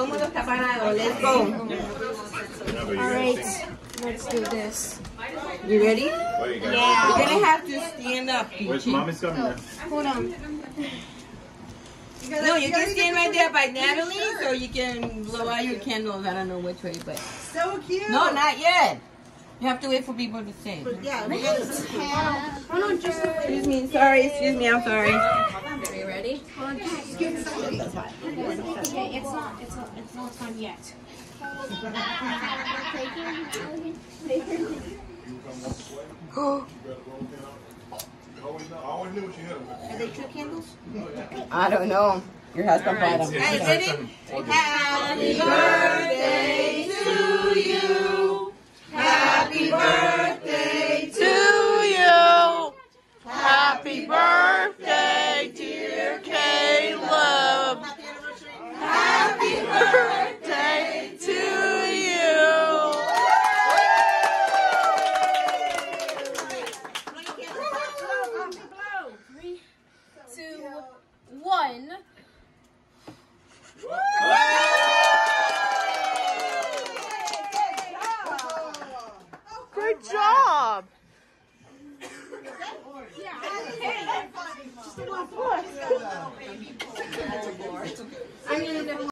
todo el mundo está parado. Let's go. All right, let's do this. You ready? Yeah. You're gonna have to stand up, Where's Peachy. mommy's coming now? Hold on. No, you can stand right there by Natalie's, or you can blow out your candles. I don't know which way, but So cute. no, not yet. You have to wait for people to sing. Yeah, we gotta Oh no, just Excuse me. Sorry. Excuse me. I'm sorry. Are you ready? Okay, it's not. It's not. It's not time yet. Are they two candles? I don't know. Your husband bought them. Hey, ready? Happy birthday one. Good job. Good job.